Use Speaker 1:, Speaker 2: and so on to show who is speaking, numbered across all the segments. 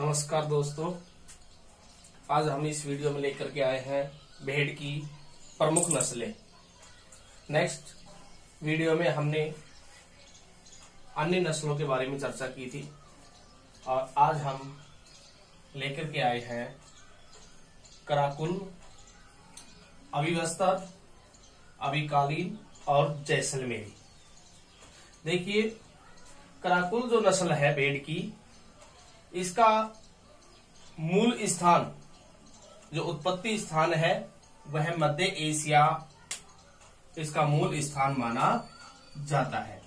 Speaker 1: नमस्कार दोस्तों। आज हम इस वीडियो में लेकर के आए हैं भेड़ की प्रमुख नस्लें। नेक्स्ट वीडियो में हमने अन्य नस्लों के बारे में चर्चा की थी और आज हम लेकर के आए हैं कराकुल अभिवस्तर अभिकालीन और जैसलमेरी। देखिए, कराकुल जो नस्ल है भेड़ की इसका मूल स्थान, जो उत्पत्ति स्थान है, वह मध्य एशिया, इसका मूल स्थान माना जाता है।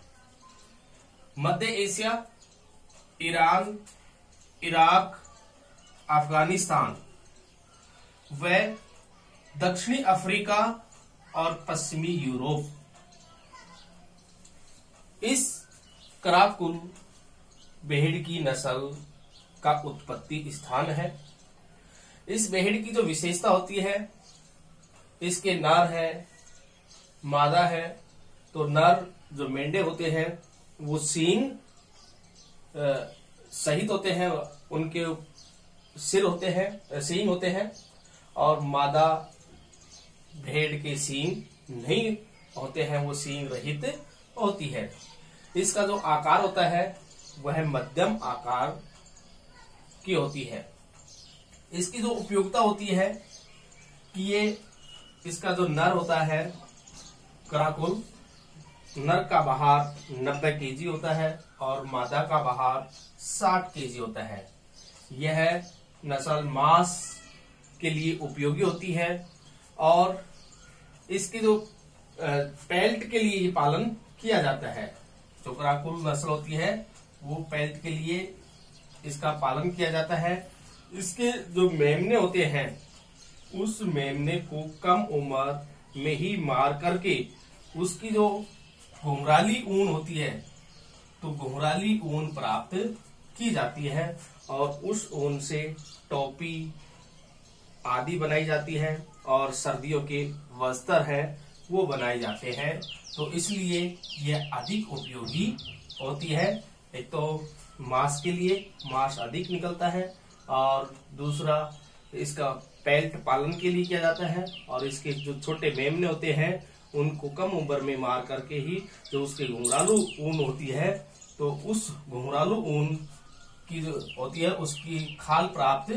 Speaker 1: मध्य एशिया, ईरान, इराक, अफ़गानिस्तान, व दक्षिणी अफ्रीका और पश्चिमी यूरोप। इस कराकुल भेड़ की नस्ल का उत्पत्ति स्थान है। इस भेड़ की जो विशेषता होती है, इसके नर है, मादा है तो नर जो मेंढे होते हैं, वो सीन सहित होते हैं, उनके सिर होते हैं सींग होते हैं, और मादा भेड़ के सींग नहीं होते हैं, वो सींग रहित होती है। इसका जो आकार होता है, वह मध्यम आकार की होती है। इसकी जो उपयोगिता होती है कि ये, इसका जो नर होता है, कराकुल, नर का बाहर 90 केजी होता है और मादा का बाहर 60 केजी होता है। यह नस्ल मांस के लिए उपयोगी होती है और इसकी जो पेल्ट के लिए पालन किया जाता है। जो कराकुल नस्ल होती है, वो पेल्ट के लिए इसका पालन किया जाता है। इसके जो मेमने होते हैं, उस मेमने को कम उम्र में ही मार करके उसकी जो घुमराली ऊन होती है तो घुमराली ऊन प्राप्त की जाती है और उस ऊन से टोपी आदि बनाई जाती है और सर्दियों के वस्त्र है, वो बनाए जाते हैं। तो इसलिए यह अधिक उपयोगी होती है। एक तो मांस के लिए मांस अधिक निकलता है और दूसरा इसका पेल्ट पालन के लिए किया जाता है और इसके जो छोटे मेमने होते हैं, उनको कम उम्र में मार करके ही जो उसके घुंघरालू ऊन होती है तो उस घुंघरालू ऊन की जो होती है, उसकी खाल प्राप्त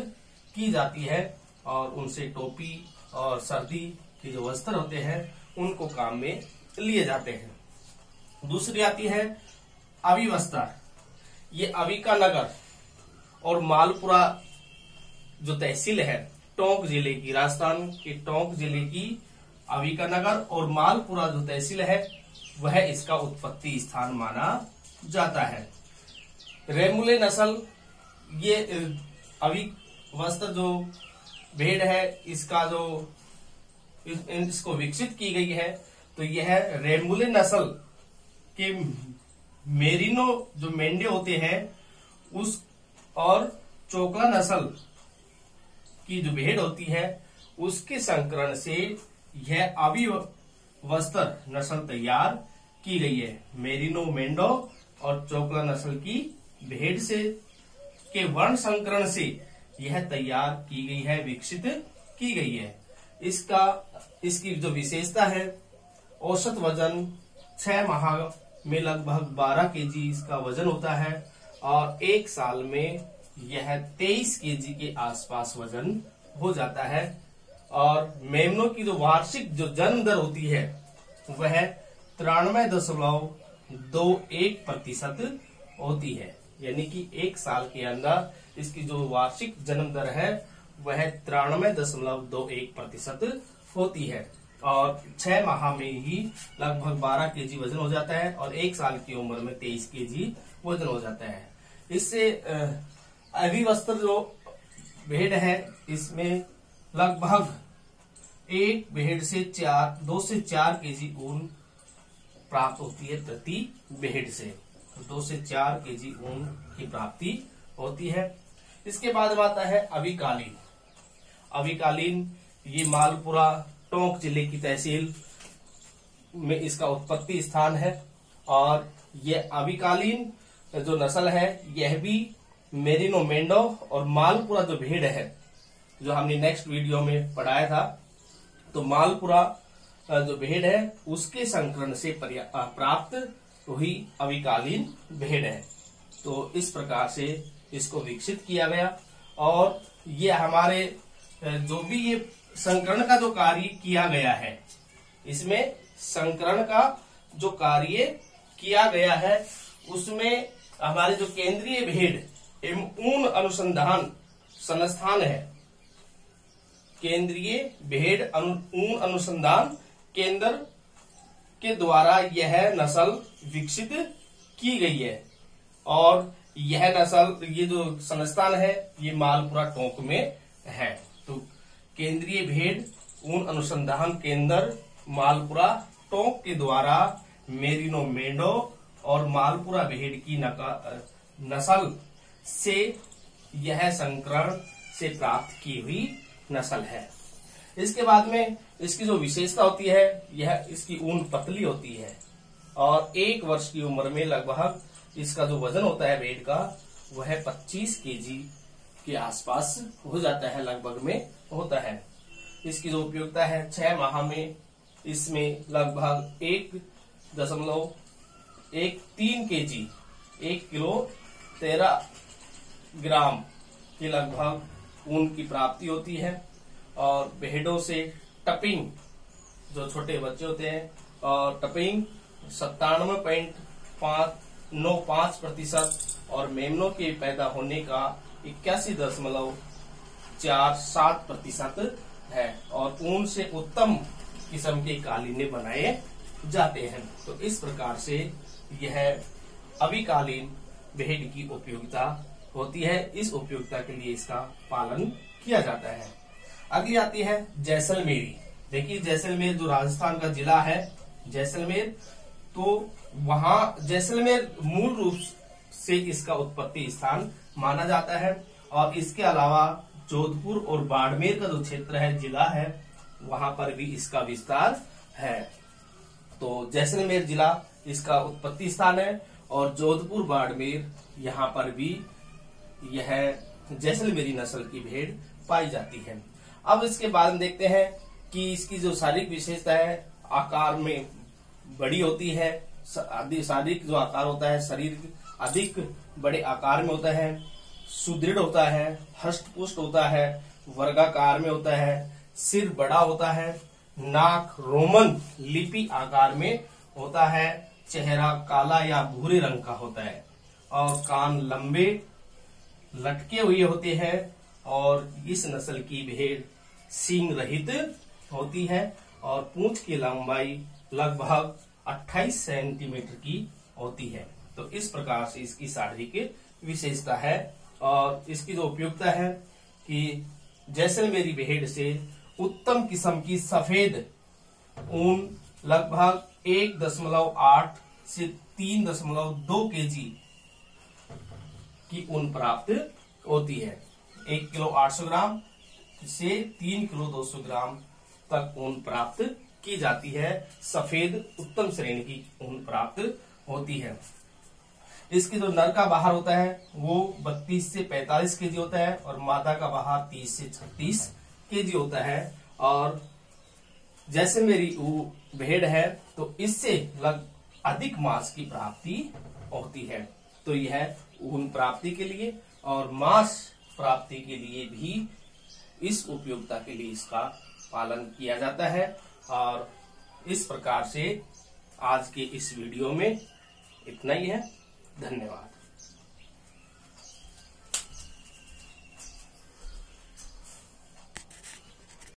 Speaker 1: की जाती है और उनसे टोपी और सर्दी के जो वस्त्र होते हैं, उनको काम में लिए जाते हैं। दूसरी आती है अविवस्त्र ये अविका नगर और मालपुरा जो तहसील है, टोंक ज़िले की, राजस्थान के टोंक ज़िले की अविका नगर और मालपुरा जो तहसील है, वह इसका उत्पत्ति स्थान माना जाता है। रेमुले नस्ल, ये अवि वस्त्र जो भेड़ है, इसका जो इसको विकसित की गई है तो यह रेमुले नस्ल के मेरिनो जो मेंढे होते हैं, उस और चोकला नस्ल की जो भेड़ होती है, उसके संकरण से यह अभी वस्त्र नस्ल तैयार की गई है। मेरिनो मेंढो और चोकला नस्ल की भेड़ से, के वर्ण संकरण से यह तैयार की गई है, विकसित की गई है। इसका, इसकी जो विशेषता है, औसत वज़न छह माह में लगभग 12 केजी इसका वज़न होता है और एक साल में यह 23 केजी के आसपास वज़न हो जाता है। और मेमनों की जो वार्षिक जो जन्म दर होती है, वह तिरानवे दशमलव दो एक प्रतिशत होती है। यानी कि एक साल के अंदर इसकी जो वार्षिक जन्म दर है, वह तिरानवे दशमलव दो एक प्रतिशत होती है। और छह माह में ही लगभग 12 केजी वज़न हो जाता है और एक साल की उम्र में 23 केजी वज़न हो जाता है। इससे अभिवस्त्र जो भेड़ है, इसमें लगभग एक भेड़ से चार, दो से चार केजी ऊन प्राप्त होती है प्रति भेड़ से। तो दो से चार केजी ऊन की प्राप्ति होती है। इसके बाद आता है अभिकालीन अभिकालीन ये मालपुरा टोंक ज़िले की तहसील में इसका उत्पत्ति स्थान है और यह अभिकालीन जो नस्ल है, यह भी मेरिनो मेंडो और मालपुरा जो भेड़ है, जो हमने नेक्स्ट वीडियो में पढ़ाया था तो मालपुरा जो भेड़ है, उसके संकरण से प्राप्त हुई अविकालीन भेड़ है। तो इस प्रकार से इसको विकसित किया गया और ये हमारे जो भी ये संकरण का जो कार्य किया गया है, इसमें संकरण का जो कार्य किया गया है, उसमें हमारे जो केंद्रीय भेड़ एवं ऊन अनुसंधान संस्थान है, केंद्रीय भेड़ ऊन अनुसंधान केंद्र के द्वारा यह नस्ल विकसित की गई है। और यह नस्ल, ये जो संस्थान है, ये मालपुरा टोंक में है। केंद्रीय भेड़ ऊन अनुसंधान केंद्र, मालपुरा टोंक के द्वारा मेरिनो मेंढो और मालपुरा भेड़ की नस्ल से यह संकरण से प्राप्त की हुई नस्ल है। इसके बाद में इसकी जो विशेषता होती है, यह इसकी ऊन पतली होती है और एक वर्ष की उम्र में लगभग इसका जो वज़न होता है भेड़ का, वह 25 केजी के आसपास हो जाता है लगभग में। होता है। इसकी जो उपयोगिता है, छह माह में इसमें लगभग एक दशमलव एक तीन के जी एक किलो तेरह ग्राम के लगभग ऊन की प्राप्ति होती है। और भेड़ों से टपिंग, जो छोटे बच्चे होते हैं, और टपिंग सत्तानवे पॉइंट पाँच, नौ पाँच प्रतिशत और मेमनों के पैदा होने का इक्यासी दशमलव चार सात प्रतिशत है और ऊन से उत्तम किस्म के कालीने बनाए जाते हैं। तो इस प्रकार से यह अभिकालीन भेड़ की उपयोगिता होती है। इस उपयोगिता के लिए इसका पालन किया जाता है। अगली आती है जैसलमेरी। देखिए, जैसलमेर जो राजस्थान का जिला है, जैसलमेर तो वहाँ जैसलमेर मूल रूप से इसका उत्पत्ति स्थान माना जाता है और इसके अलावा जोधपुर और बाड़मेर का जो क्षेत्र है, जिला है, वहाँ पर भी इसका विस्तार है। तो जैसलमेर जिला इसका उत्पत्ति स्थान है और जोधपुर, बाड़मेर यहाँ पर भी यह जैसलमेरी नस्ल की भेड़ पाई जाती है। अब इसके बाद में देखते हैं कि इसकी जो शारीरिक विशेषता है, आकार में बड़ी होती है शारीरिक जो आकार होता है, शरीर अधिक बड़े आकार में होता है। सुदृढ़ होता है हष्ट पुष्ट होता है, वर्गाकार में होता है, सिर बड़ा होता है, नाक रोमन लिपि आकार में होता है, चेहरा काला या भूरे रंग का होता है और कान लंबे लटके हुए होते हैं और इस नस्ल की भेड़ सींग रहित होती है और पूंछ की लंबाई लगभग 28 सेंटीमीटर की होती है। तो इस प्रकार से इसकी शारीरिक विशेषता है। और इसकी जो उपयोगिता है कि जैसलमेरी भेड़ से उत्तम किस्म की सफ़ेद ऊन लगभग एक दशमलव आठ से तीन दशमलव दो के जी की ऊन प्राप्त होती है। एक किलो आठ सौ ग्राम से तीन किलो दो सौ ग्राम तक ऊन प्राप्त की जाती है। सफ़ेद उत्तम श्रेणी की ऊन प्राप्त होती है। इसकी जो नर का बाहर होता है, वो 32 से 45 केजी होता है और मादा का बाहर 30 से 36 केजी होता है। और जैसे मेरी भेड़ है तो इससे लग अधिक मांस की प्राप्ति होती है। तो यह ऊन प्राप्ति के लिए और मांस प्राप्ति के लिए भी इस उपयोगिता के लिए इसका पालन किया जाता है। और इस प्रकार से आज के इस वीडियो में इतना ही है। धन्यवाद